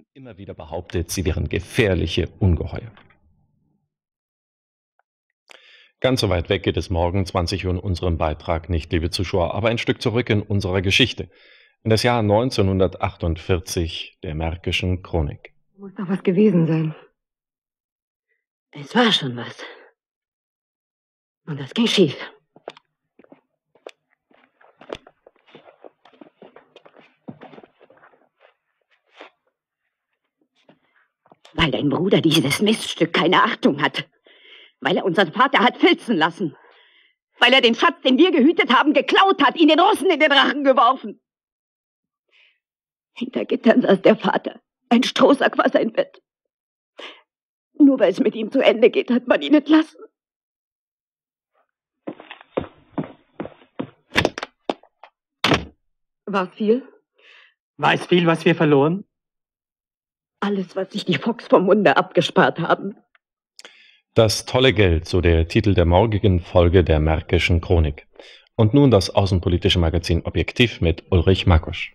man immer wieder behauptet, sie wären gefährliche Ungeheuer. Ganz so weit weg geht es morgen 20 Uhr in unserem Beitrag nicht, liebe Zuschauer, aber ein Stück zurück in unserer Geschichte. In das Jahr 1948 der Märkischen Chronik. Muss doch was gewesen sein. Es war schon was. Und das ging schief. Weil dein Bruder dieses Miststück keine Achtung hat. Weil er unseren Vater hat filzen lassen. Weil er den Schatz, den wir gehütet haben, geklaut hat, ihn den Russen in den Rachen geworfen. Hinter Gittern saß der Vater. Ein Strohsack war sein Bett. Nur weil es mit ihm zu Ende geht, hat man ihn entlassen. War viel? War es viel, was wir verloren? Alles, was sich die Fox vom Munde abgespart haben. Das tolle Geld, so der Titel der morgigen Folge der Märkischen Chronik. Und nun das außenpolitische Magazin Objektiv mit Ulrich Markusch.